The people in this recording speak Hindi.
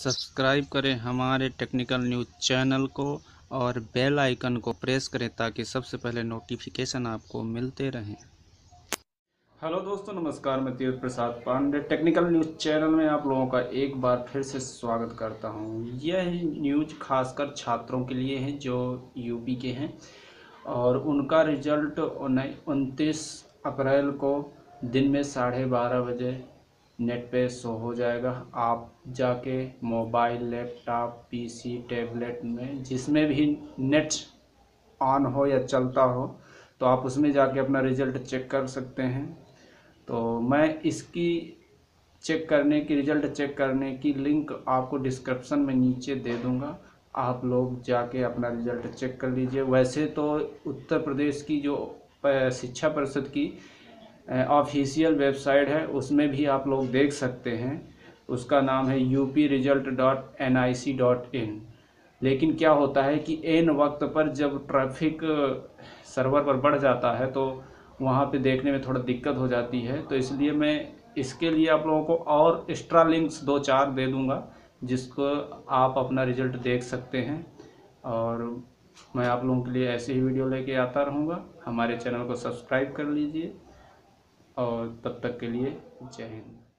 सब्सक्राइब करें हमारे टेक्निकल न्यूज़ चैनल को और बेल आइकन को प्रेस करें ताकि सबसे पहले नोटिफिकेशन आपको मिलते रहें। हेलो दोस्तों, नमस्कार। मैं Tirth Prasad Pandey. Technical news channel में आप लोगों का एक बार फिर से स्वागत करता हूँ। यह न्यूज़ खासकर छात्रों के लिए है जो यूपी के हैं और उनका रिज़ल्ट उनतीस अप्रैल को दिन में साढ़े बारह बजे नेट पे शो हो जाएगा। आप जाके मोबाइल, लैपटॉप, पीसी, टैबलेट में जिसमें भी नेट ऑन हो या चलता हो तो आप उसमें जाके अपना रिज़ल्ट चेक कर सकते हैं। तो मैं इसकी चेक करने की, रिज़ल्ट चेक करने की लिंक आपको डिस्क्रिप्शन में नीचे दे दूँगा। आप लोग जाके अपना रिज़ल्ट चेक कर लीजिए। वैसे तो उत्तर प्रदेश की जो शिक्षा परिषद की ऑफिशियल वेबसाइट है, उसमें भी आप लोग देख सकते हैं। उसका नाम है U P result dot N I C dot in लेकिन क्या होता है कि एन वक्त पर जब ट्रैफ़िक सर्वर पर बढ़ जाता है तो वहाँ पे देखने में थोड़ा दिक्कत हो जाती है। तो इसलिए मैं इसके लिए आप लोगों को और एक्स्ट्रा लिंक्स दो चार दे दूँगा, जिसको आप अपना रिज़ल्ट देख सकते हैं। और मैं आप लोगों के लिए ऐसे ही वीडियो लेके आता रहूँगा। हमारे चैनल को सब्सक्राइब कर लीजिए। और तब तक के लिए जय हिंद।